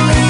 Hallelujah.